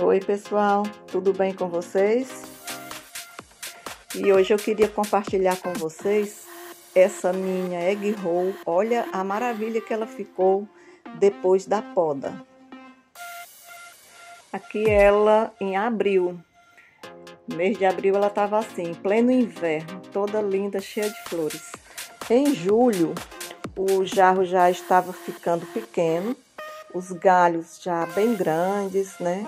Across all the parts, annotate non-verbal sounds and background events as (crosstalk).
Oi pessoal, tudo bem com vocês? E hoje eu queria compartilhar com vocês essa minha egg roll. Olha a maravilha que ela ficou depois da poda. Aqui ela em abril. mês de abril ela estava assim, pleno inverno, toda linda, cheia de flores. Em julho, o jarro já estava ficando pequeno, os galhos já bem grandes, né?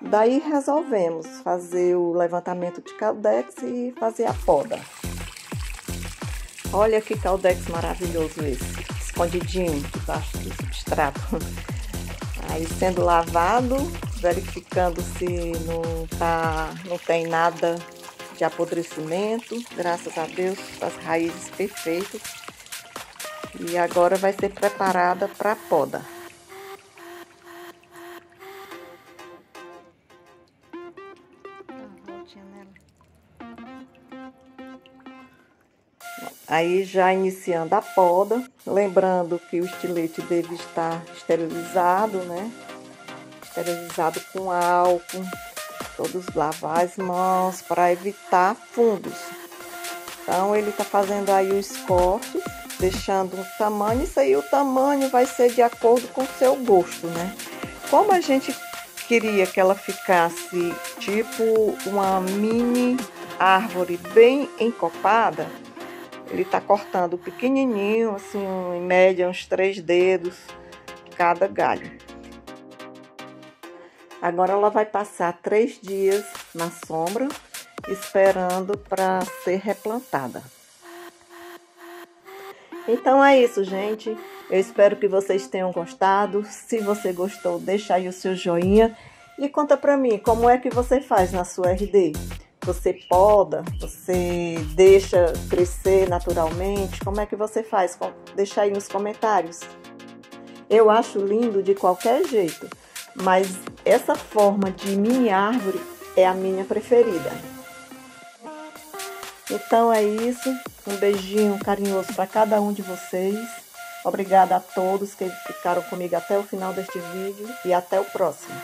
Daí resolvemos fazer o levantamento de caldex e fazer a poda. Olha que caldex maravilhoso esse, escondidinho debaixo do substrato. (laughs) Aí sendo lavado, verificando se não, tá, não tem nada de apodrecimento, graças a Deus, as raízes perfeitas. E agora vai ser preparada para poda. Aí já iniciando a poda, lembrando que o estilete deve estar esterilizado, né? Esterilizado com álcool, todos lavar as mãos para evitar fundos. Então ele está fazendo aí os cortes, deixando um tamanho, isso aí o tamanho vai ser de acordo com o seu gosto, né? Como a gente queria que ela ficasse tipo uma mini árvore bem encopada, ele está cortando pequenininho, assim, em média uns três dedos cada galho. Agora ela vai passar três dias na sombra, esperando para ser replantada. Então é isso, gente. Eu espero que vocês tenham gostado. Se você gostou, deixa aí o seu joinha e conta para mim como é que você faz na sua RD. Você poda, você deixa crescer naturalmente? Como é que você faz? Deixa aí nos comentários. Eu acho lindo de qualquer jeito, mas essa forma de mini árvore é a minha preferida. Então é isso. Um beijinho carinhoso para cada um de vocês. Obrigada a todos que ficaram comigo até o final deste vídeo e até o próximo.